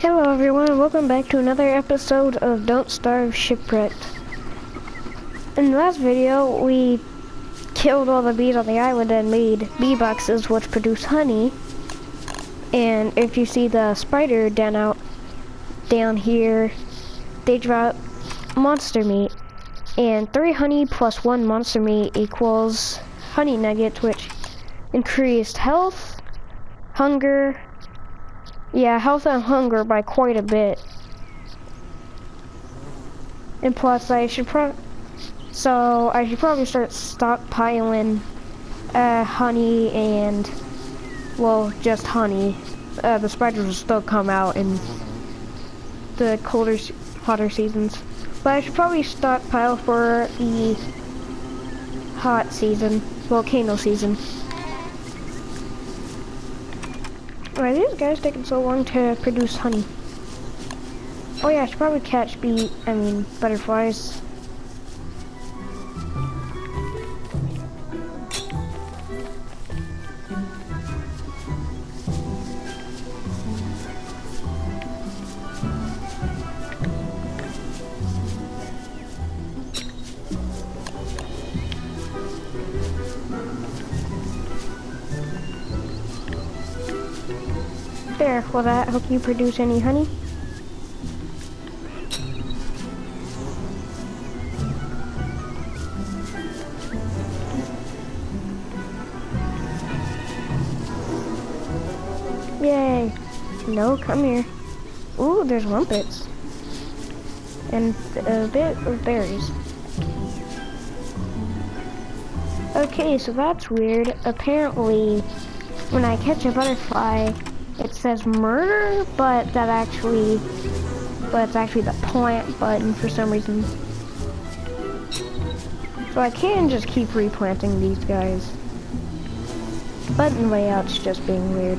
Hello everyone, welcome back to another episode of Don't Starve Shipwrecked. In the last video, we killed all the bees on the island and made bee boxes which produce honey. And if you see the spider down out down here, they drop monster meat. And three honey plus one monster meat equals honey nuggets, which increased health, hunger, yeah, health and hunger by quite a bit. And plus, I should pro- so I should probably start stockpiling uh, honey and, well, just honey. Uh, the spiders will still come out in the colder, hotter seasons. But I should probably stockpile for the hot season, volcano season. Why are these guys taking so long to produce honey? Oh yeah, I should probably catch bee, I mean, butterflies. There, will that help you produce any honey? Yay! No, come here. Ooh, there's limpets. And a bit of berries. Okay, so that's weird. Apparently, when I catch a butterfly, it says murder, but that actually, but it's actually the plant button for some reason. So I can just keep replanting these guys. Button layout's just being weird.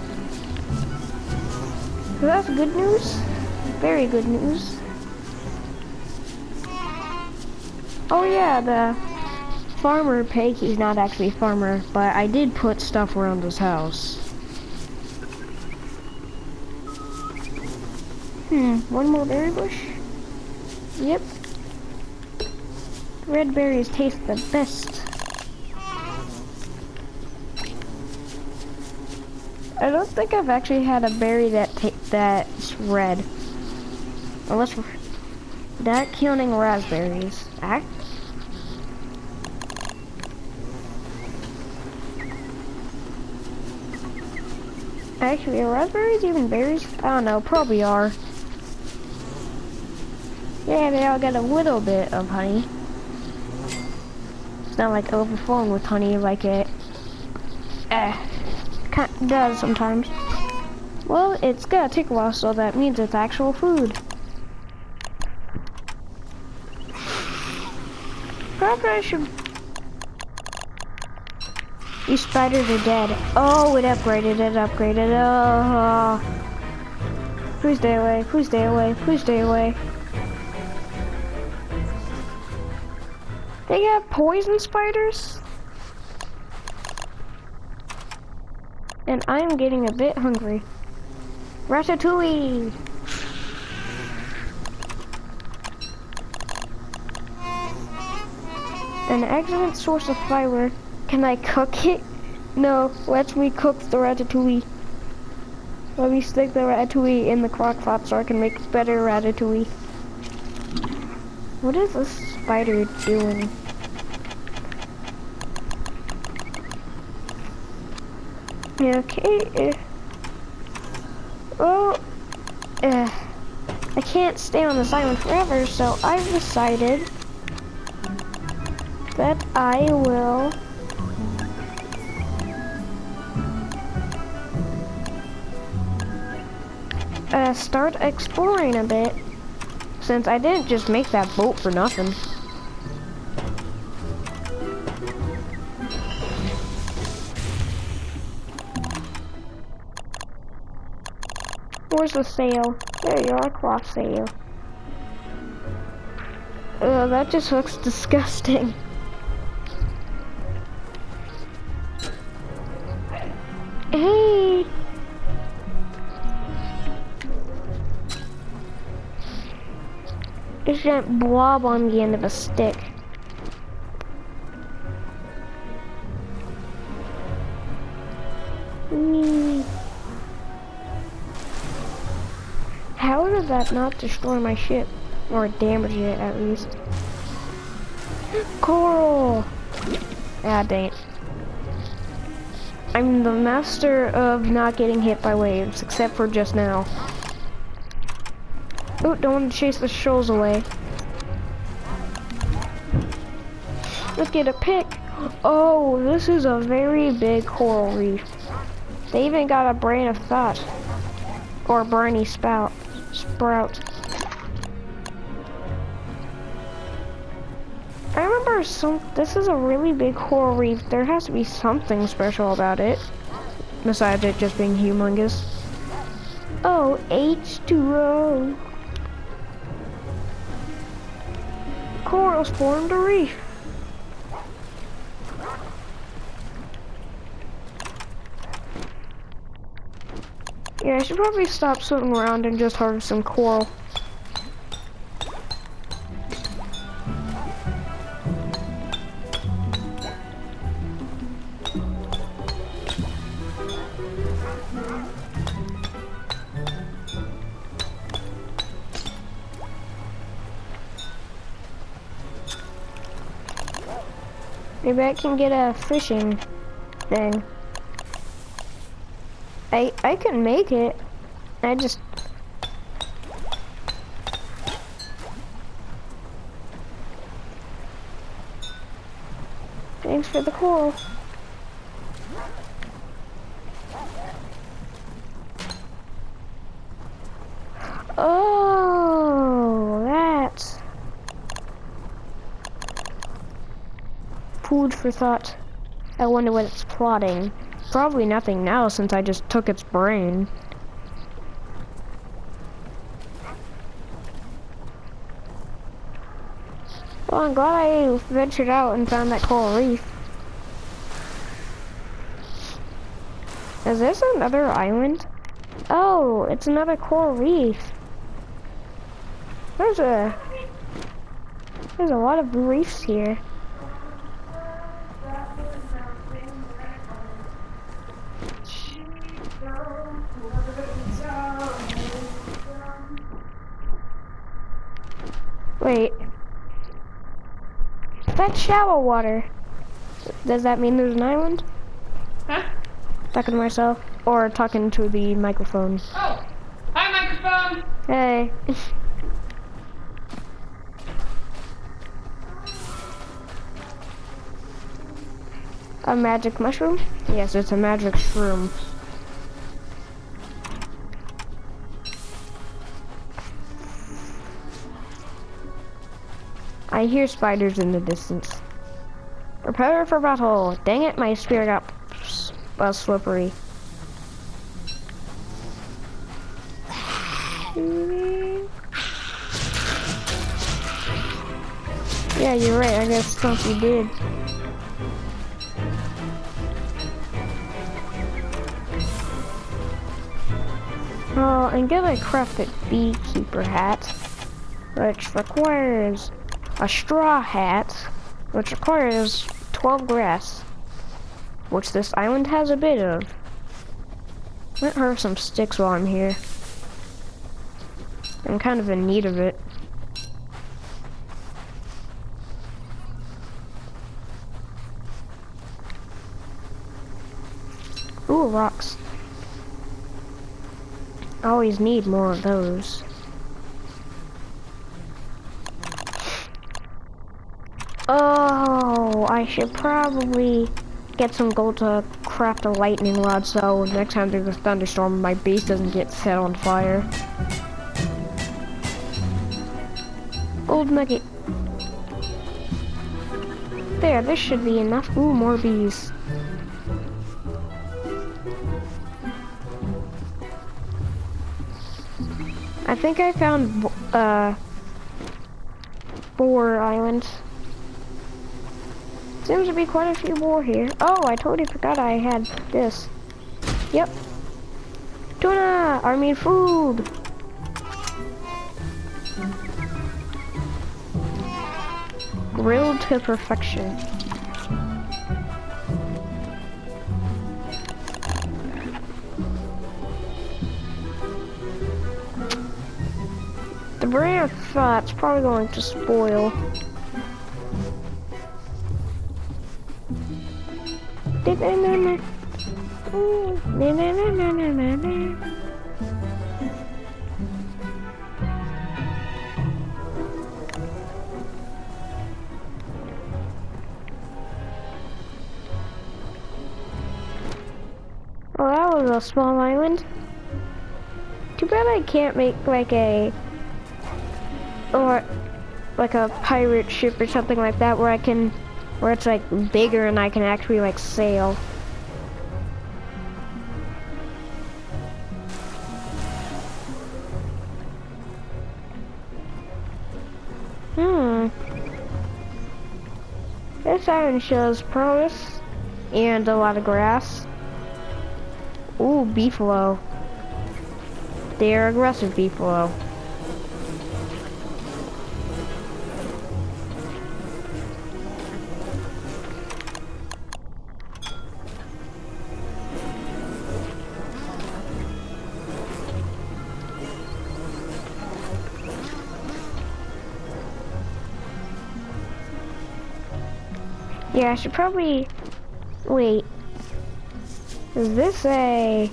So that's good news. Very good news. Oh yeah, the farmer pig, he's not actually a farmer, but I did put stuff around his house. Hmm, one more berry bush? Yep. Red berries taste the best. I don't think I've actually had a berry that that's red. Unless that counting raspberries. Act Actually, are raspberries even berries? I don't know, probably are. Yeah, they all got a little bit of honey. It's not like overflowing with honey like it eh, does sometimes. Well, it's gonna take a while, so that means it's actual food. Probably should these spiders are dead. Oh, it upgraded, it upgraded. Oh. Please stay away, please stay away, please stay away. They have poison spiders? And I am getting a bit hungry. Ratatouille! An excellent source of fiber can I cook it? No, let me cook the ratatouille. Let me stick the ratatouille in the crock pot so I can make better ratatouille. What is this spider doing? Okay. Well, uh, I can't stay on this island forever, so I've decided that I will uh, start exploring a bit, since I didn't just make that boat for nothing. Where's the sail? There you are, cloth sail. Ugh, that just looks disgusting. Hey! This giant blob on the end of a stick. Whee. How did that not destroy my ship? Or damage it at least. Coral! Ah, dang it. I'm the master of not getting hit by waves, except for just now. Oh, don't want to chase the shoals away. Let's get a pick. Oh, this is a very big coral reef. They even got a brain of thought. Or briny spout. Sprout. I remember some, this is a really big coral reef. There has to be something special about it. Besides it just being humongous. Oh, H2O. Corals formed a reef. Yeah, I should probably stop swimming around and just harvest some coral. Maybe I can get a fishing thing. I I can make it. I just Thanks for the call. Oh, that's food for thought. I wonder what it's plotting. Probably nothing now since I just took its brain. Well, I'm glad I ventured out and found that coral reef. Is this another island? Oh, it's another coral reef. There's a... There's a lot of reefs here. That's shallow water. Does that mean there's an island? Huh? Talking to myself or talking to the microphone? Oh, hi microphone. Hey. a magic mushroom? Yes, it's a magic shroom. I hear spiders in the distance. Prepare for battle. Dang it, my spear got uh, slippery. Yeah, you're right. I guess Stumpy did. Oh, and get a crafted beekeeper hat, which requires a straw hat, which requires 12 grass, which this island has a bit of. Let her some sticks while I'm here. I'm kind of in need of it. Ooh, rocks. I always need more of those. Oh, I should probably get some gold to craft a lightning rod so next time there's a thunderstorm my base doesn't get set on fire. Gold nugget. There, this should be enough. Ooh, more bees. I think I found, uh, Boar Island. Seems to be quite a few more here. Oh, I totally forgot I had this. Yep. Tuna! I mean food! grilled to perfection. The brand thought's probably going to spoil. Well, that was a small island. Too bad I can't make like a or like a pirate ship or something like that where I can where it's like bigger and I can actually like sail. Hmm. This island shows promise and a lot of grass. Ooh, beefalo. They're aggressive beefalo. I should probably... Wait. Is this a...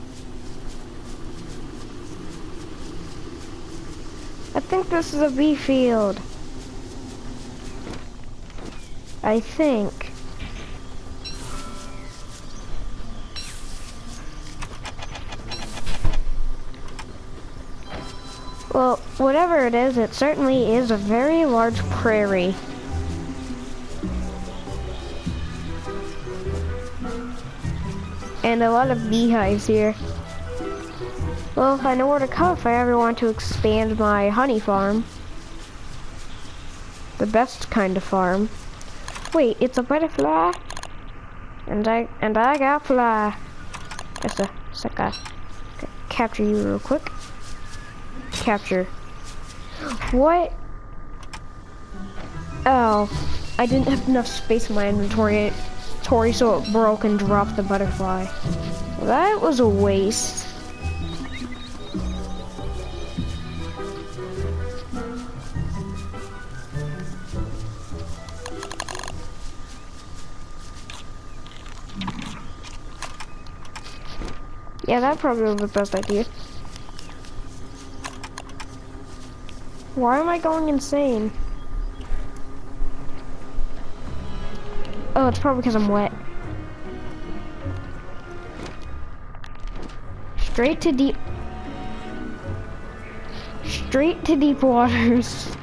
I think this is a bee field. I think. Well, whatever it is, it certainly is a very large prairie. A lot of beehives here. Well, if I know where to come if I ever want to expand my honey farm. The best kind of farm. Wait, it's a butterfly? And I and I got fly. Just a second. Capture you real quick. Capture. What? Oh, I didn't have enough space in my inventory. Tori so it broke and dropped the butterfly. That was a waste. Yeah, that probably was the best idea. Why am I going insane? Oh, it's probably because I'm wet. Straight to deep... Straight to deep waters.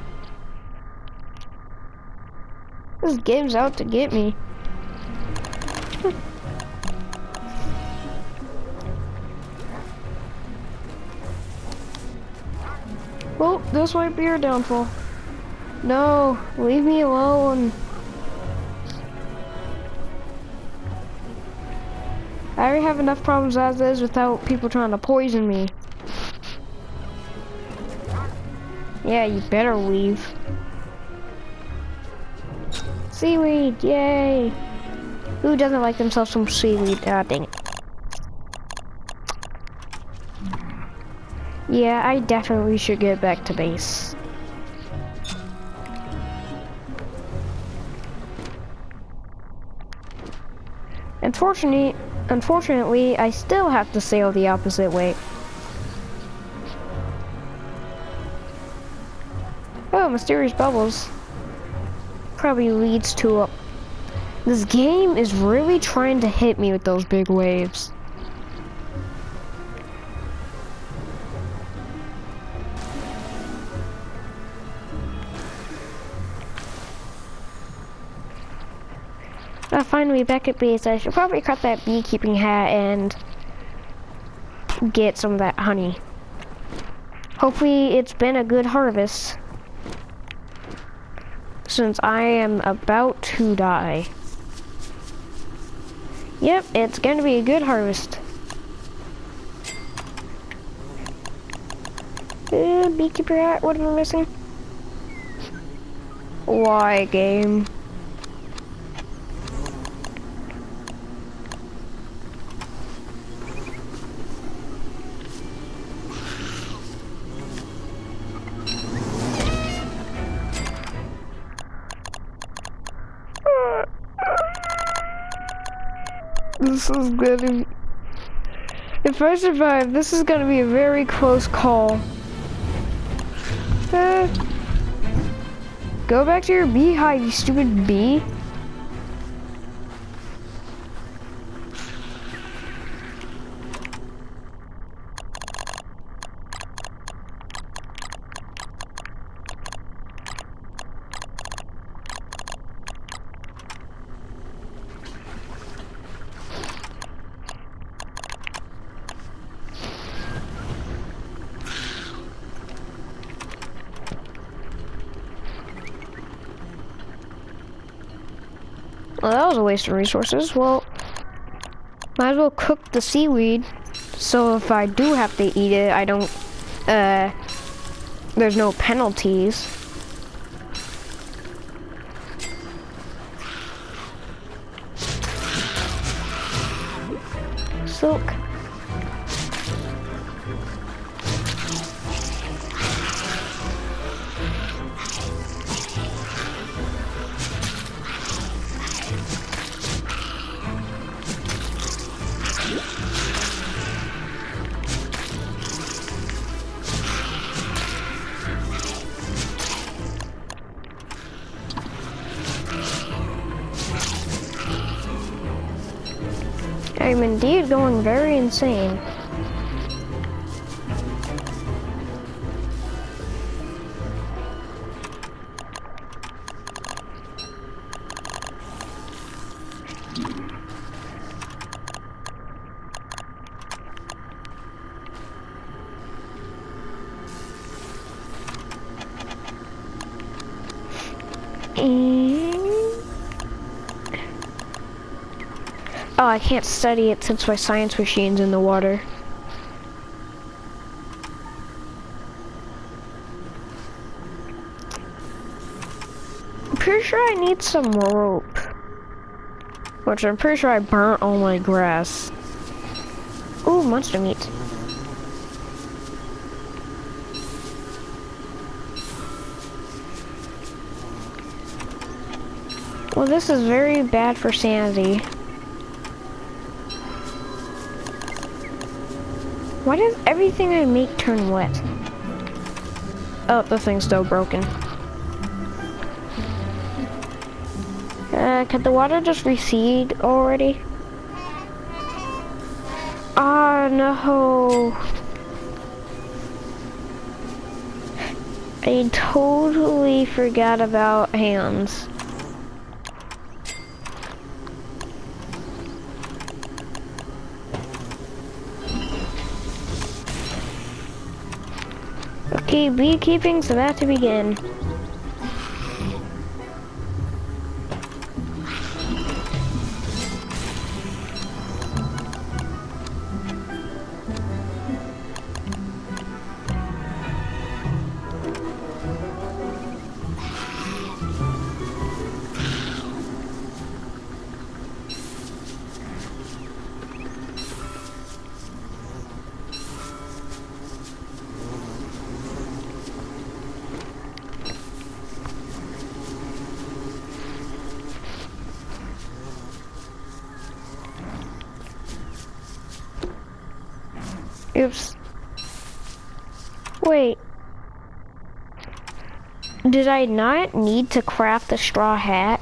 this game's out to get me. well, oh, this might be your downfall. No, leave me alone. Enough problems as is without people trying to poison me. Yeah, you better leave. Seaweed, yay! Who doesn't like themselves some seaweed? Ah, dang it. Yeah, I definitely should get back to base. Unfortunately, Unfortunately, I still have to sail the opposite way. Oh, mysterious bubbles. Probably leads to a... This game is really trying to hit me with those big waves. Finally back at base. I should probably cut that beekeeping hat and get some of that honey. Hopefully it's been a good harvest. Since I am about to die. Yep, it's gonna be a good harvest. Uh, beekeeper hat, what am I missing? Why game? If I survive, this is gonna be a very close call. Uh, go back to your beehive, you stupid bee. Resources. Well, might as well cook the seaweed. So if I do have to eat it, I don't, uh, there's no penalties. I'm indeed going very insane. I can't study it since my science machine's in the water. I'm pretty sure I need some rope. Which I'm pretty sure I burnt all my grass. Ooh, monster meat. Well, this is very bad for sanity. Why does everything I make turn wet? Oh, the thing's still broken. Uh, could the water just recede already? Ah, oh, no. I totally forgot about hands. Okay, beekeeping's about to begin. Oops. Wait. Did I not need to craft the straw hat?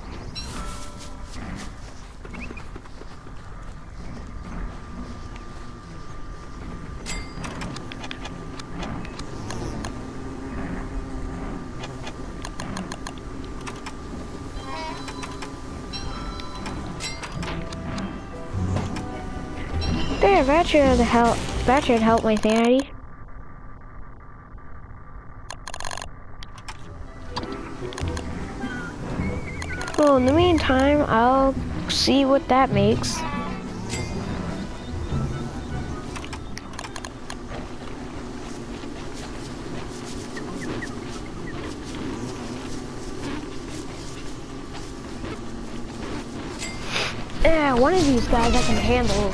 There, that should help. That should help my sanity. Well, in the meantime, I'll see what that makes. Yeah, one of these guys I can handle.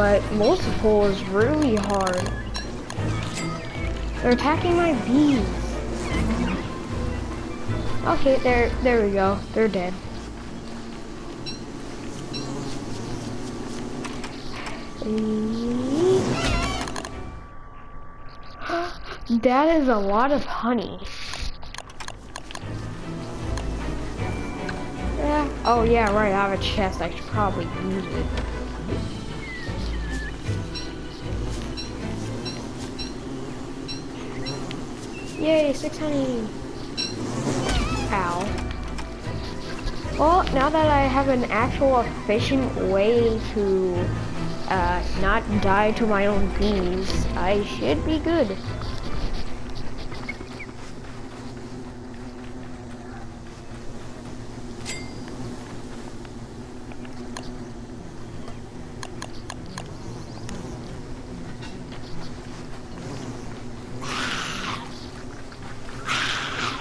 But multiple is really hard. They're attacking my bees. Okay, there, there we go. They're dead. That is a lot of honey. Yeah. Oh yeah, right. I have a chest. I should probably use it. Yay, six honey. Ow. Well, now that I have an actual efficient way to uh, not die to my own bees, I should be good.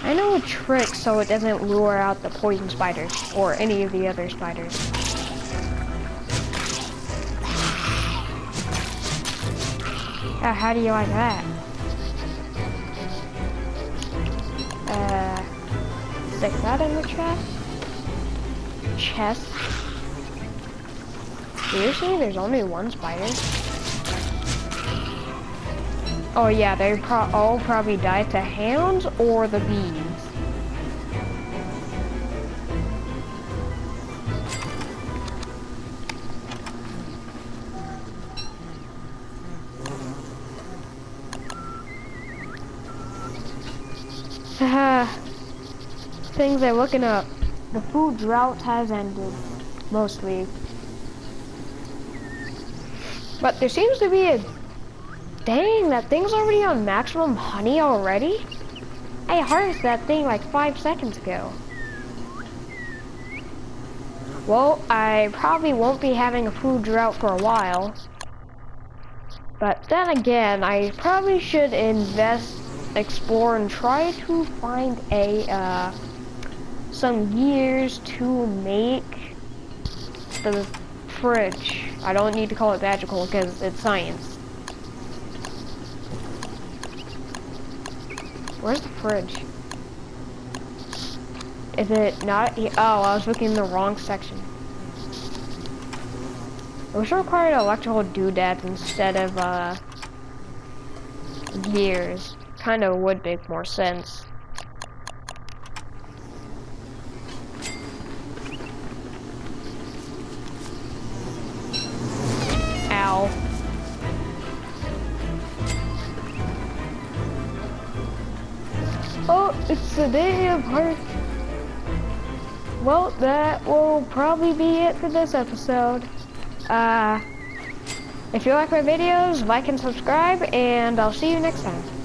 I so it doesn't lure out the poison spiders or any of the other spiders. How do you like that? Uh, stick that in the trap? Chest? Seriously? There's only one spider? Oh yeah, they pro all probably die to hounds or the bees. Things are looking up. The food drought has ended, mostly. But there seems to be a Dang, that thing's already on maximum honey already? I harvested that thing like five seconds ago. Well, I probably won't be having a food drought for a while. But then again, I probably should invest, explore, and try to find a, uh, some gears to make the fridge. I don't need to call it magical because it's science. Where's the fridge? Is it not? Oh, I was looking in the wrong section. I wish I required electrical doodads instead of, uh, gears. Kinda would make more sense. That will probably be it for this episode. Uh, if you like my videos, like and subscribe, and I'll see you next time.